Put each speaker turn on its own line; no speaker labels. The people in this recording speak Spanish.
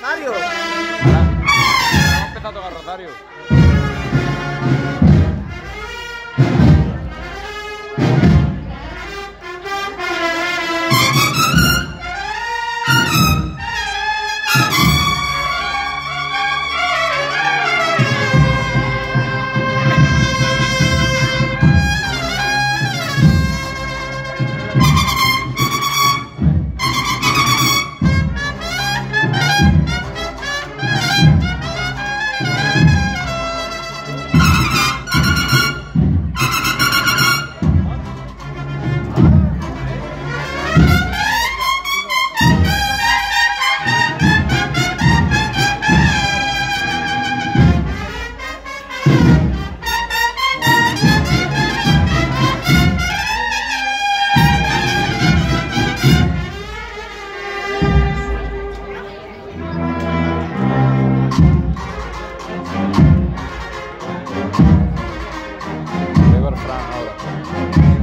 Rosario. Vamos a Rosario. para Fran ahora.